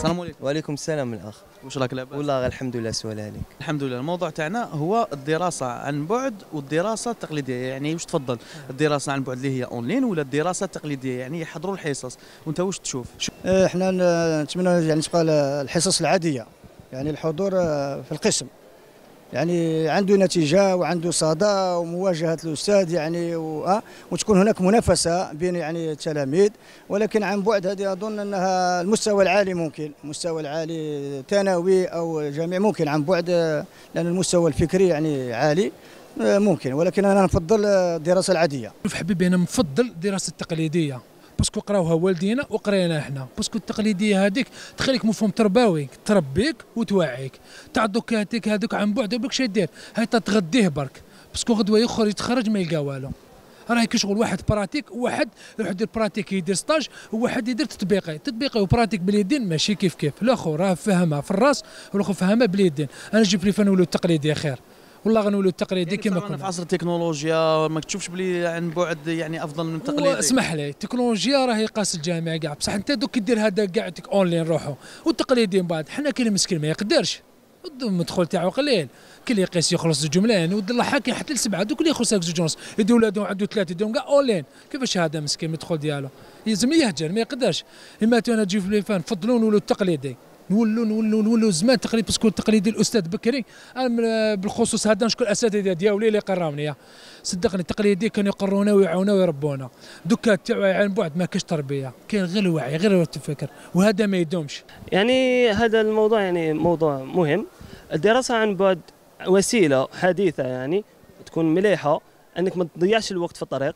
السلام عليكم. وعليكم السلام الاخ واش راك لاباس؟ والله الحمد لله سؤال عليك الحمد لله. الموضوع تاعنا هو الدراسة عن بعد والدراسة التقليدية. يعني واش تفضل؟ الدراسة عن بعد اللي هي اونلاين ولا الدراسة التقليدية؟ يعني يحضروا الحصص. وانت واش تشوف؟ شو- آه، إحنا نتمنى يعني تبقى ال- الحصص العادية. يعني الحضور آه، في القسم. يعني عنده نتيجة وعنده صدى ومواجهة الأستاذ يعني. آه، وتكون هناك منافسة بين يعني التلاميذ. ولكن عن بعد هذه أظن أنها المستوى العالي ممكن المستوى العالي ثانوي أو جامعي ممكن. عن بعد لأن المستوى الفكري يعني عالي آه، ممكن. ولكن أنا نفضل الدراسة العادية. شوف حبيبي أنا مفضل الدراسة التقليدية. باسكو قراوها والدينا وقرينا إحنا باسكو التقليدية هذيك تخليك مفهوم تربوي تربيك وتوعيك. تاع دوكاتيك هذوك عن بعد بك دير. هاي تغديه برك. باسكو غدوة يخرج يتخرج ما يلقى والو. راهي كي شغل واحد براتيك وواحد يروح يدير براتيك يدير ستاج وواحد يدير تطبيقي. تطبيقي وبراتيك باليدين ماشي كيف كيف. الآخر راه فهمها في الراس والاخر فهمها باليدين. أنا نجيب لي فنولو التقليدي خير. والله غنولو التقليدي يعني كما كنا. في عصر التكنولوجيا ما تشوفش بلي عن بعد يعني أفضل من التقليدي اسمح لي التكنولوجيا راهي قاس الجامع كاع بصح أنت دوك دير هذا كاع تك اونلاين روحو والتقليدي من بعد حنا كاين مسكين ما يقدرش. المدخول تاعو قليل كل اللي يقيس يخلص زوج ملايين ود الله حاكي حتى لسبعة دوك اللي يخلص زوج ونص يدي ولادهم عنده ثلاثة يديهم كاع اونلاين كيفاش هذا مسكين المدخول ديالو؟ يلزم يهجر ما يقدرش. إما تو أنا تجي في ليفان نفضلوا نولوا التقليدي نولوا نولوا نولوا زمان تقليد باسكو التقليدي الأستاذ بكري. بالخصوص هذا نشكر الأساتذة ديالي اللي قراوني صدقني التقليدي كانوا يقرونا ويعاونوا ويربونا. دوكا تاعو عن بعد ما كاش تربية. كاين غير الوعي غير التفكر. وهذا ما يدومش. يعني هذا الموضوع يعني موضوع مهم. الدراسة عن بعد وسيلة حديثة يعني تكون مليحة. أنك ما تضيعش الوقت في الطريق.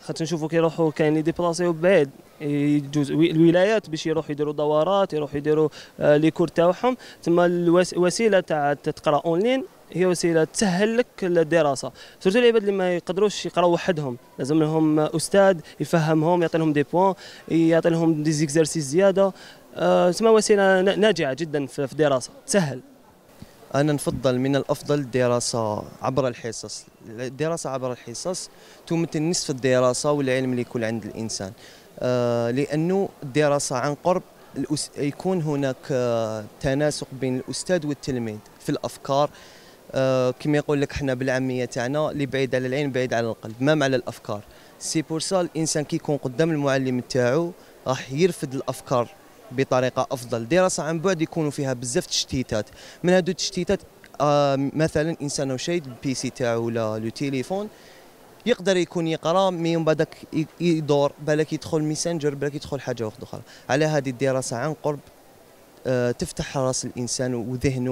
خاطر نشوفوا كيروحوا كاين اللي ديبلاسيو بعيد. يجوز الولايات باش يروحوا يديروا دورات يروحوا يديروا آه، les cours تاعهم. تما الوسيله تاع تقرا أونلاين هي وسيلة تسهل لك الدراسة. surtout العباد اللي ما يقدروش يقراو وحدهم. لازم لهم أستاذ يفهمهم يعطي لهم des points يعطي لهم دي زيكزارسيس زيادة. آه، تسمى وسيلة نا- ناجعة جدا في الدراسة. تسهل. أنا نفضل من الأفضل الدراسه عبر الحصص. الدراسه عبر الحصص تمثل نصف الدراسة والعلم اللي يكون عند الإنسان. آه لأنه الدراسه عن قرب. يكون هناك آه تناسق بين الأستاذ والتلميذ في الأفكار. آه كما يقول لك إحنا بالعامية تاعنا اللي بعيد على العين بعيد على القلب مام على الأفكار؟ c'est pour ça الإنسان كي يكون قدام المعلم تاعو راح يرفد الأفكار بطريقة أفضل. دراسة عن بعد يكونوا فيها بزاف تشتيتات. من هادو التشتيتات آه مثلا إنسان شاد ال PC تاعو ولا le téléphone يقدر يكون يقرأ من بعدك يدور بالك يدخل Messenger بالك يدخل حاجة أخرى. على هذه الدراسة عن قرب آه تفتح رأس الإنسان وذهنه